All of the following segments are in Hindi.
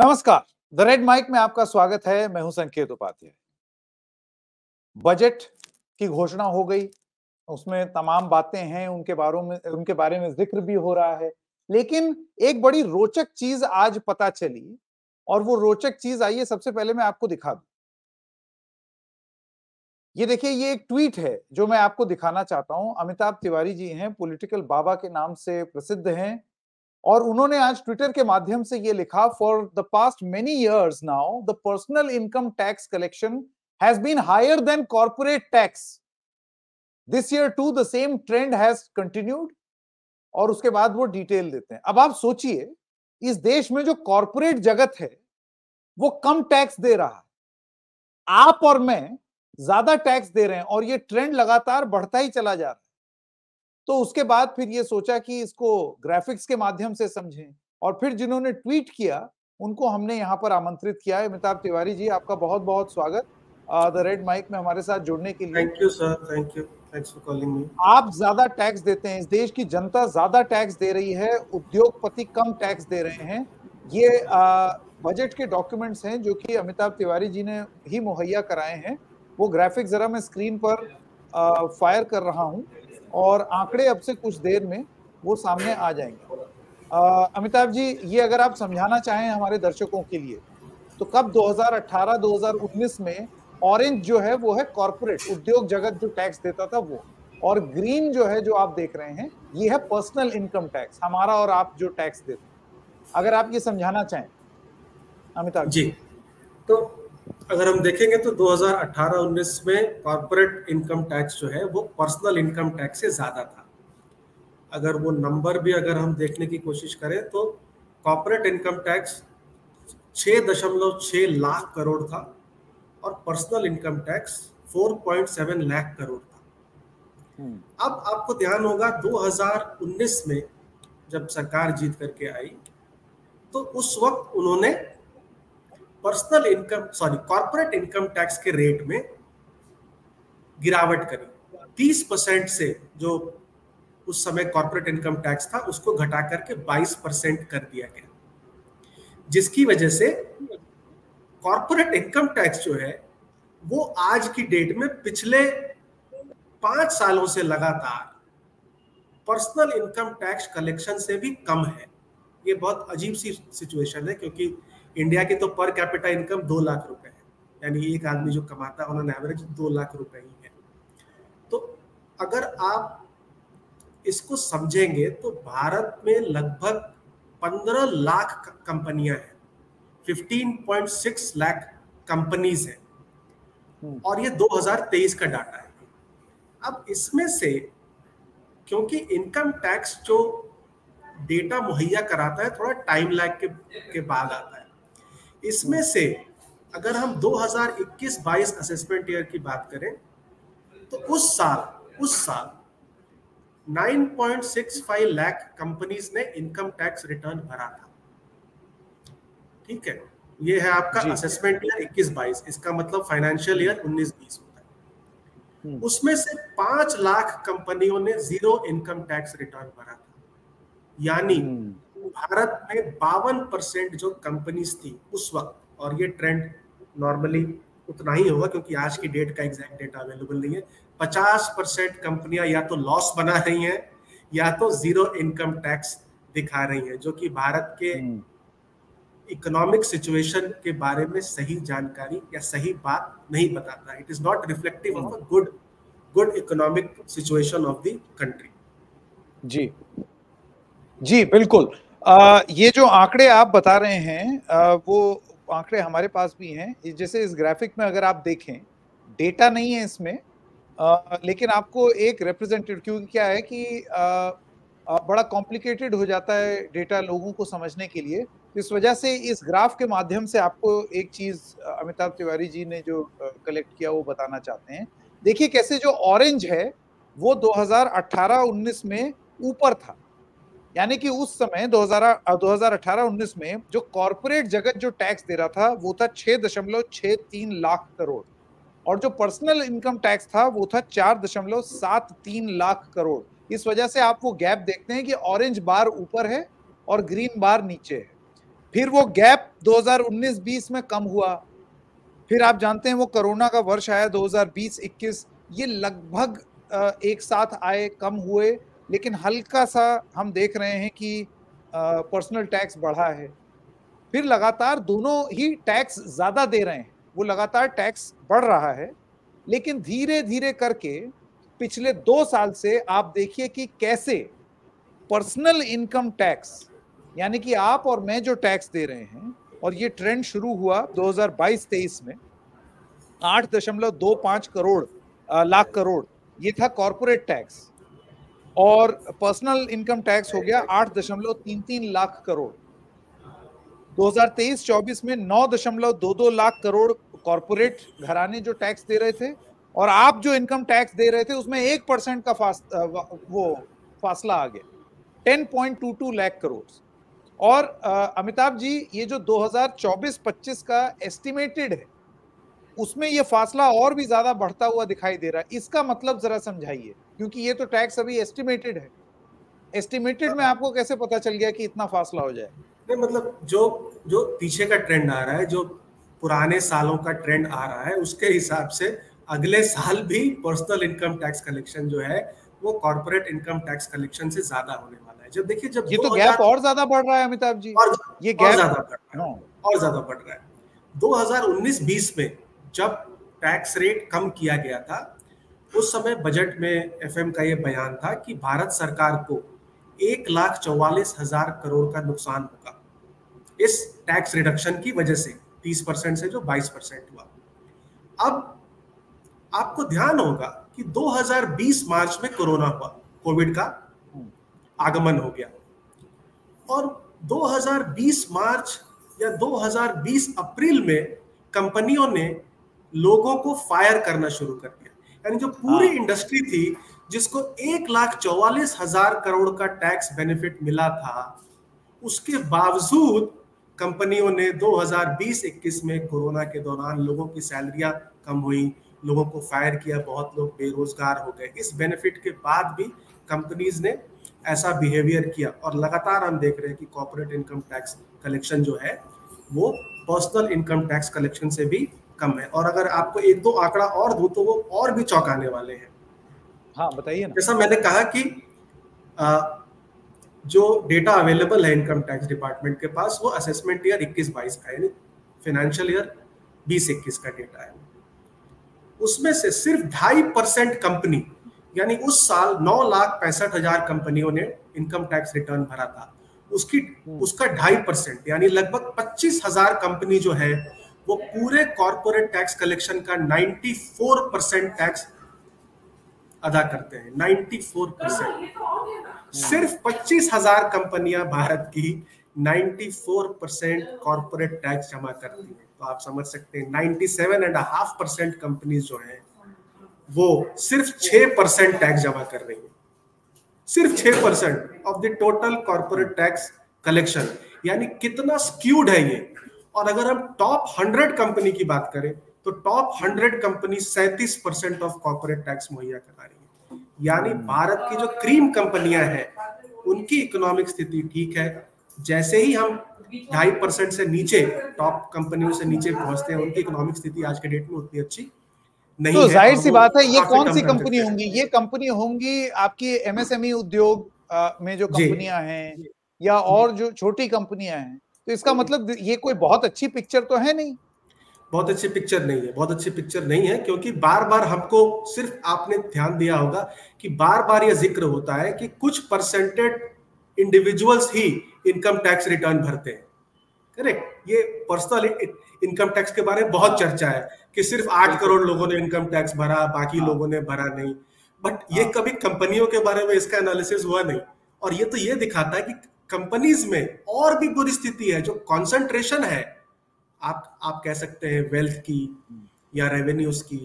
नमस्कार। द रेड माइक में आपका स्वागत है। मैं हूँ संकेत उपाध्याय। बजट की घोषणा हो गई। उसमें तमाम बातें हैं। उनके बारे में, उनके बारे में ज़िक्र भी हो रहा है। लेकिन एक बड़ी रोचक चीज़ आज पता चली और वो रोचक चीज़ आइए सबसे पहले मैं आपको दिखा दू। ये देखिए, ये एक ट्वीट है जो मैं आपको दिखाना चाहता हूँ। अमिताभ तिवारी जी हैं, पॉलिटिकल बाबा के नाम से प्रसिद्ध हैं। और उन्होंने आज ट्विटर के माध्यम से ये लिखा for the past many years now the personal income tax collection has been higher than corporate tax this year too the same trend has continued और उसके बाद वो डिटेल देते हैं। अब आप सोचिए, इस देश में जो कॉर्पोरेट जगत है, वो कम टैक्स दे रहा है। आप और मैं ज़्यादा टैक्स दे रहे हैं और ये ट्रेंड लगातार बढ़ता ही चला जा रहा है। तो उसके बाद फिर ये सोचा कि इसको ग्राफिक्स के माध्यम से समझें और फिर जिन्होंने ट्वीट किया उनको हमने यहाँ पर आमंत्रित किया है। अमिताभ तिवारी जी आपका बहुत बहुत स्वागत द रेड माइक में हमारे साथ जुड़ने के लिए। Thank you sir thank you thanks for calling me आप ज़्यादा टैक्स देते हैं इस देश की जनता ज़्यादा टैक्स दे रही है उद्योगपति कम टैक्स दे रहे हैं। ये बजट के डॉक्यूमेंट्स हैं जो कि अमिताभ तिवारी जी ने ही मुहैया कराए हैं। वो ग्राफिक जरा मैं स्क्रीन पर आ, फायर कर रहा हूँ। और आंकड़े अब से कुछ देर में वो सामने आ जाएँगे। अमिताभ जी, ये अगर आप समझाना चाहें हमारे दर्शकों के लिए तो कब 2018-2019 में ऑरेंज जो है, वो है कॉरपोरेट उद्योग जगत जो टैक्स देता था वो, और ग्रीन जो है, जो आप देख रहे हैं, ये है पर्सनल इनकम टैक्स हमारा और आप जो टैक्स देते अगर आप ये समझाना चाहें, अमिताभ जी तो अगर हम देखेंगे तो 2018-19 में कॉरपोरेट इनकम टैक्स जो है वो पर्सनल इनकम टैक्स से ज़्यादा था अगर वो नंबर भी अगर हम देखने की कोशिश करें तो कॉरपोरेट इनकम टैक्स छः दशमलव छः लाख करोड़ था और personal income tax 4.7 lakh crore था हम्म। अब आपको ध्यान होगा 2019 में जब सरकार जीत करके आई तो उस वक्त उन्होंने personal income, sorry, corporate income tax के रेट में गिरावट करी। तीस परसेंट से जो उस समय कॉर्पोरेट इनकम टैक्स था, उसको घटा करके बाईस परसेंट कर दिया गया। जिसकी वजह से कॉर्पोरेट इनकम टैक्स जो है, वो आज की डेट में पिछले पाँच सालों से लगातार पर्सनल इनकम टैक्स कलेक्शन से भी कम है। ये बहुत अजीब सी सिचुएशन है, क्योंकि इंडिया की तो पर कैपिटा इनकम दो लाख रुपए है। यानी एक आदमी जो कमाता है उन्होंने एवरेज दो लाख रुपए ही है। तो अगर आप इसको समझेंगे तो भारत में लगभग पंद्रह लाख कंपनियाँ हैं। 15.6 लाख कंपनीज़ हैं। हम्म। और ये 2023 का डाटा है। अब इसमें से क्योंकि इनकम टैक्स जो डेटा मुहैया कराता है थोड़ा टाइम लैग के के बाद आता है। इसमें से अगर हम 2021-22 असेसमेंट ईयर की बात करें तो उस साल उस साल 9.65 लाख कंपनीज़ ने इनकम टैक्स रिटर्न भरा था। ठीक है? ये है आपका असेसमेंट ईयर 21-22 इसका मतलब फाइनेंशियल ईयर 19-20 होता है। हम्म। उसमें से पाँच लाख कंपनियों ने ज़ीरो इनकम टैक्स रिटर्न भरा था। यानी हम्म। भारत में बावन परसेंट जो कंपनीज़ थी उस वक्त और ये ट्रेंड नॉर्मली उतना ही होगा क्योंकि आज की डेट का एग्जैक्ट डेटा अवेलेबल नहीं है। पचास परसेंट कंपनियाँ या तो लॉस बना रही हैं या तो ज़ीरो इनकम टैक्स दिखा रही हैं जो कि भारत के इकोनॉमिक हम्म। सिचुएशन के बारे में सही जानकारी या सही बात नहीं बताता। It is not reflective of a good good economic situation of the country जी। जी बिल्कुल। आ, ये जो आंकड़े आप बता रहे हैं आ, वो आंकड़े हमारे पास भी हैं। जैसे इस ग्राफिक में अगर आप देखें डेटा नहीं है इसमें आ, लेकिन आपको एक रिप्रेजेंटेटिव क्योंकि क्या है कि आ, आ, बड़ा कॉम्प्लिकेटेड हो जाता है डेटा लोगों को समझने के लिए। इस वजह से इस ग्राफ के माध्यम से आपको एक चीज़ अमिताभ तिवारी जी ने जो कलेक्ट किया वो बताना चाहते हैं। देखिए कैसे जो ऑरेंज है वो 2018-19 में ऊपर था। यानी कि उस समय 2018-19 में जो कॉरपोरेट जगत जो टैक्स दे रहा था, वो था छह दशमलव छह तीन लाख करोड़। और जो पर्सनल इनकम टैक्स था, वो था चार दशमलव सात तीन लाख करोड़। इस वजह से आप वो गैप देखते हैं कि ऑरेंज बार ऊपर है और ग्रीन बार नीचे है। फिर वो गैप 2019-20 में कम हुआ। फिर आप जानते हैं वो कोरोना का वर्ष आया 2020-21 ये लगभग एक साथ आए, कम हुए। लेकिन हल्का सा हम देख रहे हैं कि पर्सनल टैक्स बढ़ा है। फिर लगातार दोनों ही टैक्स ज़्यादा दे रहे हैं। वो लगातार टैक्स बढ़ रहा है, लेकिन धीरे धीरे करके पिछले दो साल से आप देखिए कि कैसे पर्सनल इनकम टैक्स यानी कि आप और मैं जो टैक्स दे रहे हैं, और ये ट्रेंड शुरू हुआ 2022-23 में, आठ दशमलव दो पाँच करोड़ लाख करोड़, ये था कॉरपोरेट टैक्स और पर्सनल इनकम टैक्स हो गया आठ दशमलव तीन तीन लाख करोड़। 2023-24 में नौ दशमलव दो दो लाख करोड़ कॉरपोरेट घराने जो टैक्स दे रहे थे और आप जो इनकम टैक्स दे रहे थे उसमें एक परसेंट का फास, वो फासला आ गया। Ten point two two lakh crore. और अमिताभ जी ये जो 2024-25 का एस्टिमेटेड है उसमें ये फासला और भी ज़्यादा बढ़ता हुआ दिखाई दे रहा है। इसका मतलब जरा समझाइए क्योंकि ये तो टैक्स अभी एस्टिमेटेड है। एस्टिमेटेड में आपको कैसे पता चल गया कि इतना फासला हो जाए? नहीं मतलब जो जो पीछे का ट्रेंड आ रहा है जो पुराने सालों का ट्रेंड आ रहा है उसके हिसाब से अगले साल भी पर्सनल इनकम टैक्स कलेक्शन जो है वो कॉर्पोरेट इनकम टैक्स कलेक्शन से ज़्यादा होने वाला है। जब देखिए जब ये तो गैप और ज़्यादा बढ़ रहा है अमिताभ जी। और ये गैप ज़्यादा बढ़ रहा है। हाँ। और ज़्यादा बढ़ रहा है। 2019-20 में जब टैक्स रेट कम किया गया था, उस समय बजट में एफएम का ये बयान था कि भारत सरकार को एक लाख चौवालीस हज़ार करोड़ का नुकसान होगा। इस टैक्स रिडक्शन की वजह से 30 परसेंट से जो 22 परसेंट हुआ। अब आपको ध्यान होगा कि 2020 मार्च में कोरोना हुआ, कोविड का आगमन हो गया। और 2020 मार्च या 2020 अप्रैल में कंपनियों ने लोगों को फायर करना शुरू कर दिया यानी जो पूरी हाँ। इंडस्ट्री थी जिसको एक लाख चौवालीस हज़ार करोड़ का टैक्स बेनिफिट मिला था उसके बावजूद कंपनियों ने 2020-21 में कोरोना के दौरान लोगों की सैलरियाँ कम हुई लोगों को फायर किया बहुत लोग बेरोजगार हो गए इस बेनिफिट के बाद भी कंपनीज़ ने ऐसा बिहेवियर किया और लगातार हम देख रहे हैं कि कॉर्पोरेट इनकम टैक्स कलेक्शन जो है वो पर्सनल इनकम टैक्स कलेक्शन से भी कम है। और अगर आपको एक दो आंकड़ा और दू तो वो और भी चौंकाने वाले हैं। हाँ बताइए जैसा मैंने कहा कि आ, जो डेटा अवेलेबल है इनकम टैक्स डिपार्टमेंट के पास वो असेसमेंट ईयर 21-22 का यानी फाइनेंशियल ईयर 20-21 का डेटा है। उसमें से सिर्फ़ ढाई परसेंट कंपनी यानी उस साल नौ लाख पैंसठ हज़ार कंपनियों ने इनकम टैक्स रिटर्न भरा था। उसकी हम्म। उसका ढाई परसेंट यानी लगभग पच्चीस हज़ार कंपनी जो है वो पूरे कॉरपोरेट टैक्स कलेक्शन का 94 परसेंट टैक्स अदा करते हैं। 94 परसेंट सिर्फ़ पच्चीस हज़ार कंपनियाँ भारत की 94 परसेंट कॉरपोरेट टैक्स जमा करती हैं। तो आप समझ सकते हैं 97 एंड हाफ़ परसेंट कंपनीज़ जो हैं, वो सिर्फ़ 6 परसेंट टैक्स जमा कर रही है। सिर्फ़ 6 percent of the total corporate tax collection यानी कितना स्क्यूड है ये? और अगर हम टॉप हंड्रेड कंपनी की बात करें तो टॉप हंड्रेड कंपनी सैंतीस परसेंट ऑफ़ कॉर्पोरेट टैक्स मुहैया करा रही है। यानी भारत की जो क्रीम कंपनियाँ हैं उनकी इकोनॉमिक स्थिति ठीक है। जैसे ही हम ढाई परसेंट से नीचे टॉप कंपनियों से नीचे पहुँचते हैं उनकी इकोनॉमिक स्थिति आज के डेट में उतनी अच्छी नहीं तो ज़ाहिर सी बात है ये कौन सी कंपनी होंगी? ये कंपनी होंगी आपकी एमएसएमई उद्योग में जो कंपनियाँ हैं या और जो छोटी कंपनियाँ हैं। तो इसका मतलब ये कोई बहुत अच्छी पिक्चर तो है नहीं? बहुत अच्छी पिक्चर नहीं है बहुत अच्छी पिक्चर नहीं है क्योंकि बार बार हमको सिर्फ़ आपने ध्यान दिया होगा कि बार बार यह ज़िक्र होता है कि कुछ परसेंटेज इंडिविजुअल्स ही इनकम टैक्स रिटर्न भरते हैं। करेक्ट ये पर्सनल इनकम टैक्स के बारे में बहुत चर्चा है कि सिर्फ़ आठ करोड़ लोगों ने इनकम टैक्स भरा बाकी हाँ। लोगों ने भरा नहीं। बट ये हाँ। कभी कंपनियों के बारे में इसका एनालिसिस हुआ नहीं। और ये तो ये दिखाता है कि कंपनीज़ में और भी बुरी स्थिति है जो कॉन्सेंट्रेशन है आप आप कह सकते हैं वेल्थ की या रेवेन्यूज की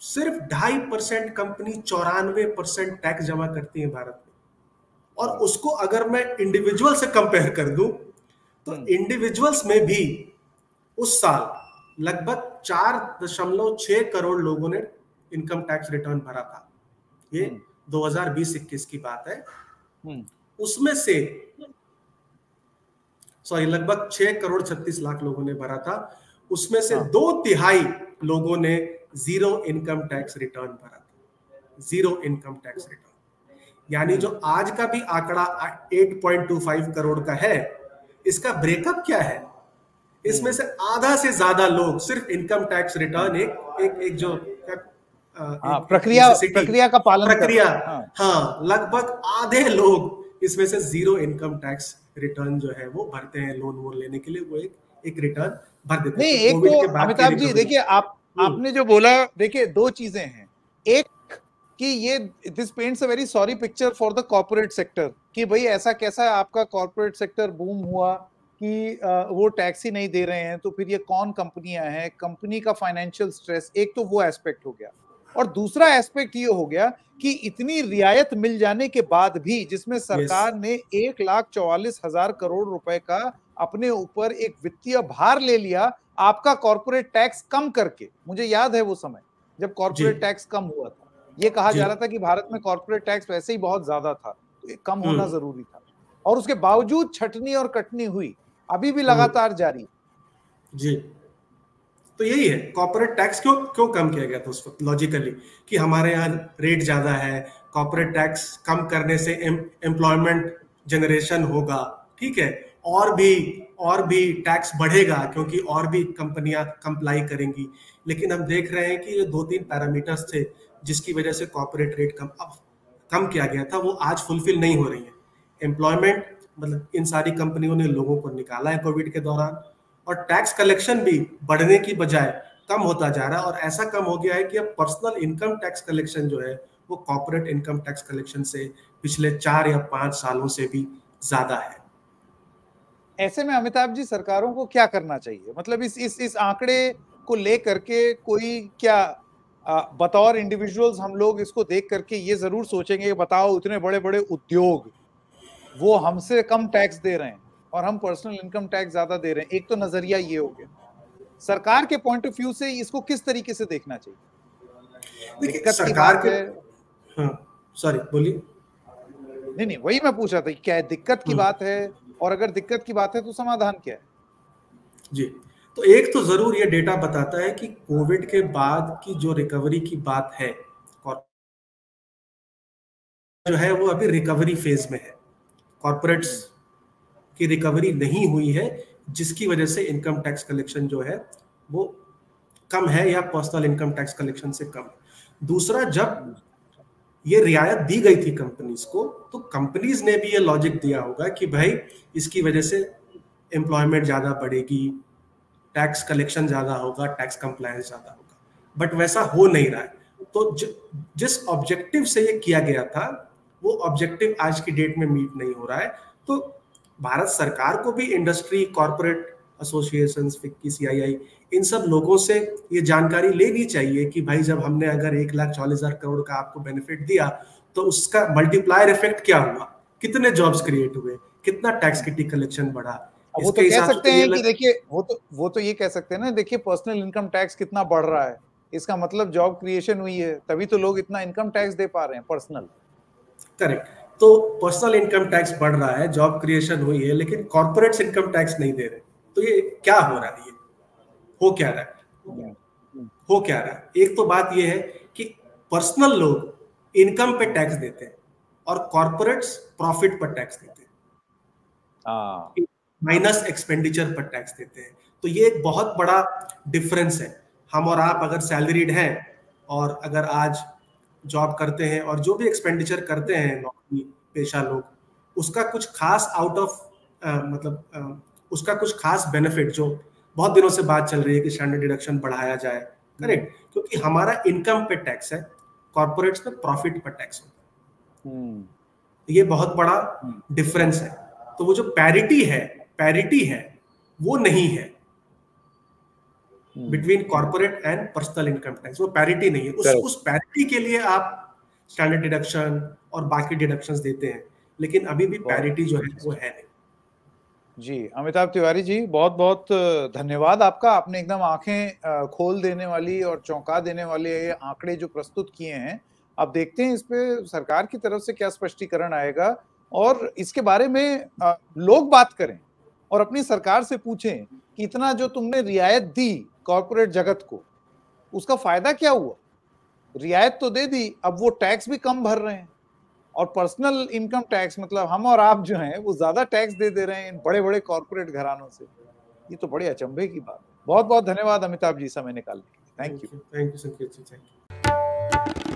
सिर्फ़ ढाई परसेंट कंपनी चौरानवे परसेंट टैक्स जमा करती है भारत में और उसको अगर मैं इंडिविजुअल से कंपेयर कर दूँ तो इंडिविजुअल्स हम्म। में भी उस साल लगभग चार दशमलव छह करोड़ लोगों ने इनकम टैक्स रिटर्न भरा था ये 2020-21 हम्म। की बात है हम्म। उसमें से सॉरी लगभग छह करोड़ छत्तीस लाख लोगों ने भरा था। उसमें से हाँ। दो तिहाई लोगों ने ज़ीरो इनकम टैक्स रिटर्न भरा था। ज़ीरो इनकम टैक्स रिटर्न यानी जो आज का भी आंकड़ा 8.25 करोड़ का है इसका ब्रेकअप क्या है? इसमें से आधा से ज़्यादा लोग सिर्फ़ इनकम टैक्स रिटर्न एक एक एक जो हाँ, प्रक्रिया प्रक्रिया का पालन प्रक्रिया हाँ, हाँ लगभग आधे लोग इसमें से ज़ीरो इनकम टैक्स रिटर्न जो है वो भरते हैं लोन वोन लेने के लिए वो एक एक रिटर्न भर देते नहीं एक तो अमिताभ जी देखिए आप हम्म। आपने जो बोला देखिए दो चीज़ें हैं। एक कि ये this paints a very sorry picture for the corporate sector कि भाई ऐसा कैसा आपका कॉर्पोरेट सेक्टर बूम हुआ कि वो टैक्स ही नहीं दे रहे हैं तो फिर ये कौन कंपनियाँ हैं? कंपनी का फाइनेंशियल स्ट्रेस एक तो वो एस्पेक्ट हो गया। और दूसरा एस्पेक्ट ये हो गया कि इतनी रियायत मिल जाने के बाद भी जिसमें सरकार yes. ने एक लाख चौवालीस हज़ार करोड़ रुपए का अपने ऊपर एक वित्तीय भार ले लिया आपका कॉर्पोरेट टैक्स कम करके। मुझे याद है वो समय जब कॉर्पोरेट टैक्स कम हुआ था। ये कहा जा। रहा था कि भारत में कॉर्पोरेट टैक्स वैसे ही बहुत ज़्यादा था तो कम होना हम्म। ज़रूरी था। और उसके बावजूद छटनी और कटनी हुई अभी भी हम्म। लगातार जारी जी। तो यही है कॉर्पोरेट टैक्स क्यों क्यों कम किया गया था उस वक्त लॉजिकली कि हमारे यहाँ रेट ज़्यादा है कॉर्पोरेट टैक्स कम करने से एम्प्लॉयमेंट जनरेशन होगा, ठीक है? और भी और भी टैक्स बढ़ेगा, क्योंकि और भी कंपनियाँ कंप्लाई करेंगी। लेकिन हम देख रहे हैं कि ये दो तीन पैरामीटर्स थे, जिसकी वजह से कॉर्पोरेट रेट कम, अब कम किया गया था, वो आज फुलफिल नहीं हो रही है। एम्प्लॉयमेंट मतलब इन सारी कंपनियों ने लोगों को निकाला है कोविड के दौरान और टैक्स कलेक्शन भी बढ़ने की बजाय कम होता जा रहा है और ऐसा कम हो गया है कि अब पर्सनल इनकम टैक्स कलेक्शन जो है, वो कॉर्पोरेट इनकम टैक्स कलेक्शन से पिछले चार या पाँच सालों से भी ज़्यादा है। ऐसे में अमिताभ जी सरकारों को क्या करना चाहिए? मतलब इस इस इस आंकड़े को लेकर के कोई क्या बतौर इंडिविजुअल्स हम लोग इसको देख करके ये ज़रूर सोचेंगे बताओ इतने बड़े बड़े उद्योग वो हमसे कम टैक्स दे रहे हैं। और हम पर्सनल इनकम टैक्स ज़्यादा दे रहे हैं। एक तो नज़रिया ये हो गया। सरकार के पॉइंट ऑफ़ व्यू से इसको किस तरीके से देखना चाहिए? सरकार के सॉरी हाँ, बोलिए। नहीं नहीं वही मैं पूछ रहा था क्या दिक्कत की हम्म। बात है और अगर दिक्कत की बात है तो समाधान क्या है? जी तो एक तो ज़रूर ये डेटा बताता है कि कोविड के बाद की जो रिकवरी की बात है जो है वो अभी रिकवरी फ़ेज़ में है। कॉर्पोरेट्स की रिकवरी नहीं हुई है जिसकी वजह से इनकम टैक्स कलेक्शन जो है वो कम है या पर्सनल इनकम टैक्स कलेक्शन से कम। दूसरा जब ये रियायत दी गई थी कंपनीज़ को तो कंपनीज़ ने भी ये लॉजिक दिया होगा कि भाई इसकी वजह से एम्प्लॉयमेंट ज़्यादा बढ़ेगी टैक्स कलेक्शन ज़्यादा होगा टैक्स कंप्लायंस ज़्यादा होगा। बट वैसा हो नहीं रहा है। तो ज, जिस ऑब्जेक्टिव से ये किया गया था वो ऑब्जेक्टिव आज की डेट में मीट नहीं हो रहा है। तो भारत सरकार को भी industry corporate association FICCI CII इन सब लोगों से ये जानकारी लेनी चाहिए कि भाई जब हमने अगर एक लाख चालीस हज़ार करोड़ का आपको बेनिफिट दिया तो उसका मल्टीप्लायर इफ़ेक्ट क्या हुआ? कितने जॉब्स क्रिएट हुए? कितना टैक्स की कलेक्शन बढ़ा? वो तो कह सकते हैं कि देखिए वो तो वो तो ये कह सकते हैं ना देखिए पर्सनल इनकम टैक्स कितना बढ़ रहा है। इसका मतलब जॉब क्रिएशन हुई है तभी तो लोग इतना इनकम टैक्स दे पा रहे हैं पर्सनल करेक्ट तो पर्सनल इनकम टैक्स बढ़ रहा है जॉब क्रिएशन हुई है लेकिन कॉर्पोरेट इनकम टैक्स नहीं दे रहे। तो ये क्या हो रहा है? ये हो क्या रहा है? हो क्या रहा है? एक तो बात ये है कि पर्सनल लोग इनकम पे टैक्स देते हैं और कॉर्पोरेट्स प्रॉफिट पर टैक्स देते हैं। माइनस एक्सपेंडिचर पर टैक्स देते हैं। तो ये एक बहुत बड़ा डिफरेंस है। हम और आप अगर सैलरीड हैं और अगर आज जॉब करते हैं और जो भी एक्सपेंडिचर करते हैं नौकरी पेशा लोग उसका कुछ खास आउट ऑफ़ मतलब आ, उसका कुछ खास बेनिफिट जो बहुत दिनों से बात चल रही है कि स्टैंडर्ड डिडक्शन बढ़ाया जाए। करेक्ट क्योंकि हमारा इनकम पे टैक्स है कॉर्पोरेट्स पे प्रॉफिट पर टैक्स होता है। हम्म। ये बहुत बड़ा डिफरेंस है। तो वो जो पैरिटी है पैरिटी है वो नहीं है। Between corporate and personal income tax वो पैरिटी नहीं है। उस उस पैरिटी के लिए आप स्टैंडर्ड डिडक्शन और बाकी डिडक्शन देते हैं। लेकिन अभी भी पैरिटी जो है वो है नहीं। जी अमिताभ तिवारी जी बहुत बहुत धन्यवाद आपका। आपने एकदम आँखें खोल देने वाली और चौंका देने वाले ये आंकड़े जो प्रस्तुत किए हैं अब देखते हैं इस पे सरकार की तरफ़ से क्या स्पष्टीकरण आएगा और इसके बारे में लोग बात करें और अपनी सरकार से पूछें कि इतना जो तुमने रियायत दी कॉरपोरेट जगत को, उसका फ़ायदा क्या हुआ? रियायत तो दे दी, अब वो टैक्स भी कम भर रहे हैं। और पर्सनल इनकम टैक्स मतलब हम और आप जो हैं, वो ज़्यादा टैक्स दे दे रहे हैं इन बड़े बड़े कॉरपोरेट घरानों से। ये तो बड़े अचंभे की बात बहुत बहुत धन्यवाद अमिताभ जी, समय निकालने के लिए। थैंक यू थैंक यू संकेत जी. Thank you